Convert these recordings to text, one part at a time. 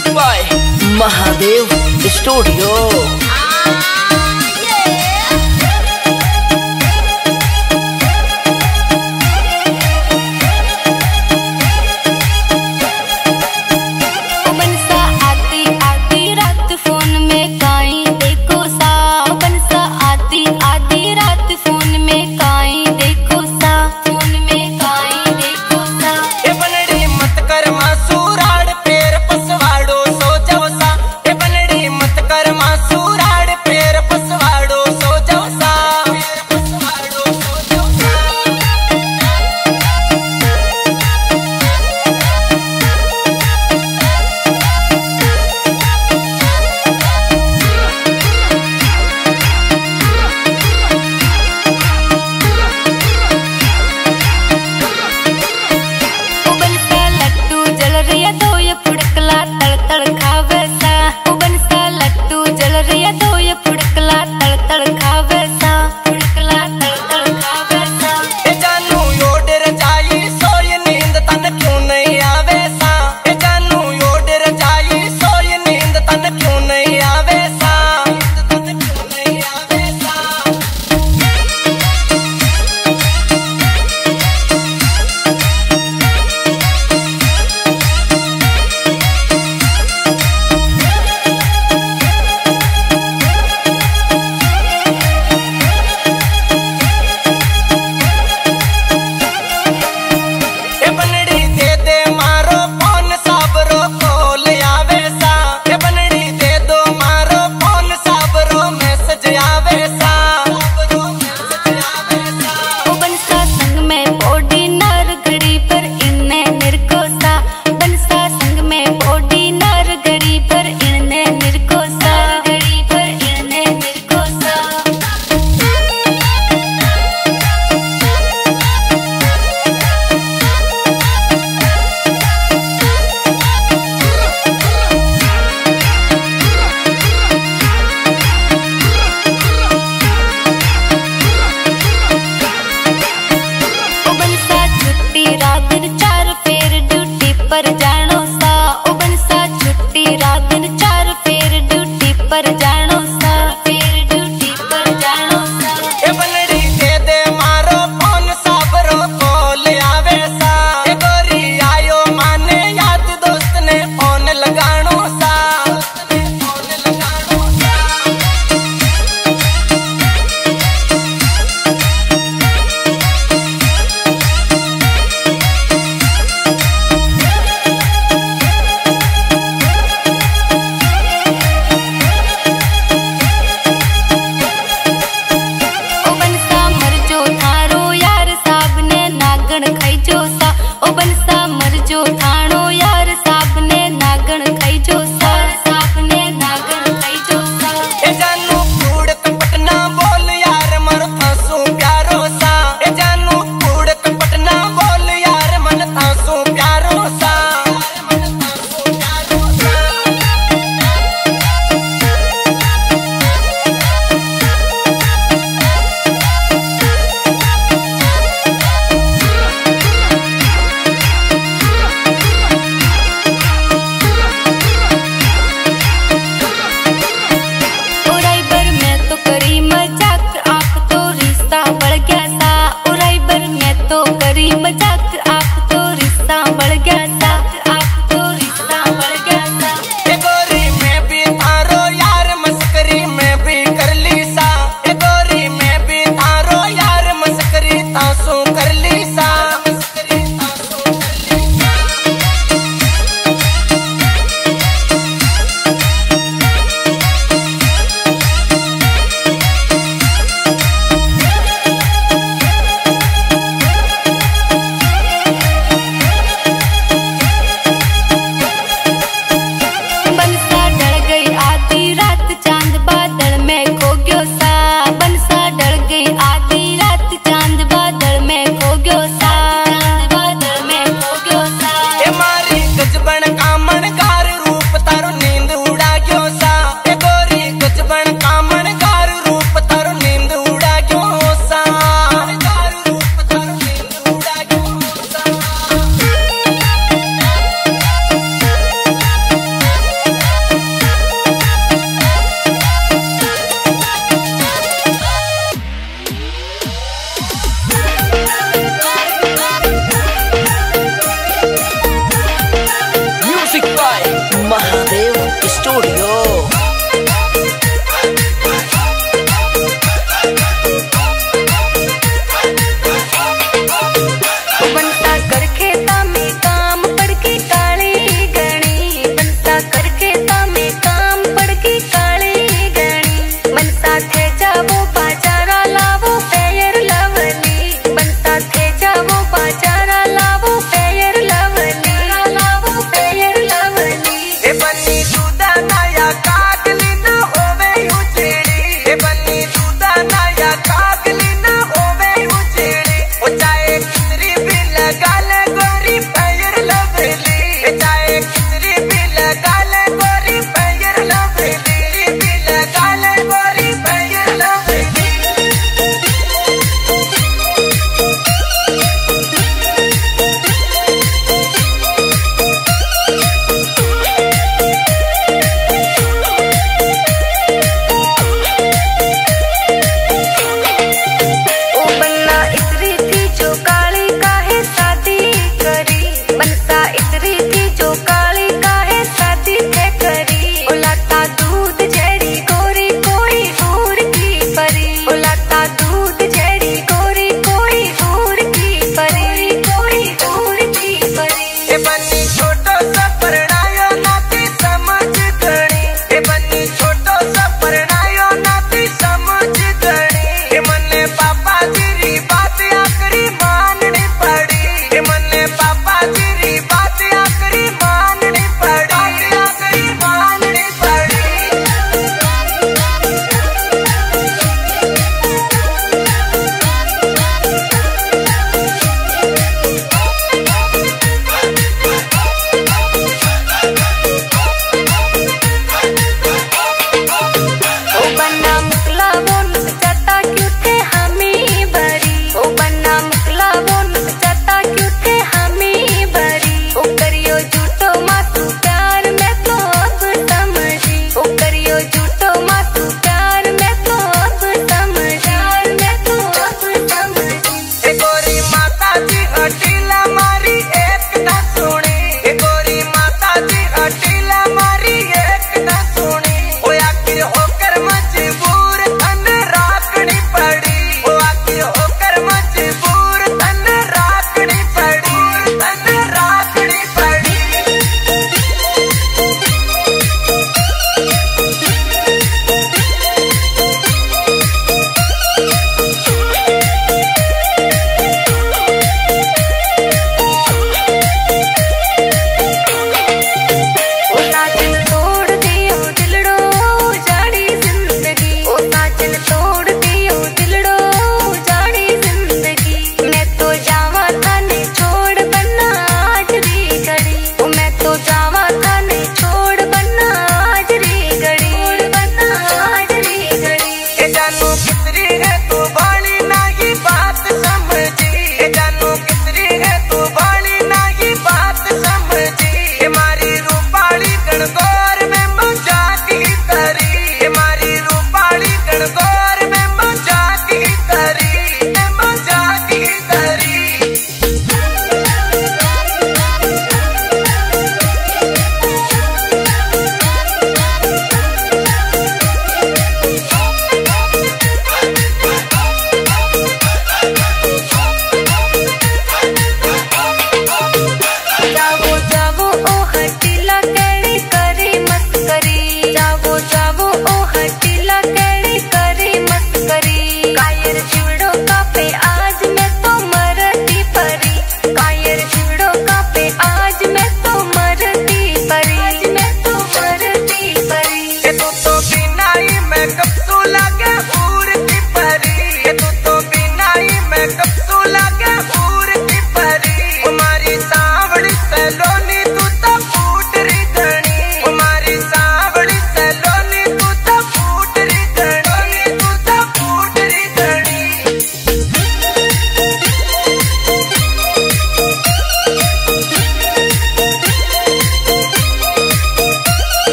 music by Mahadev studio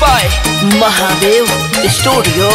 by Mahadev studio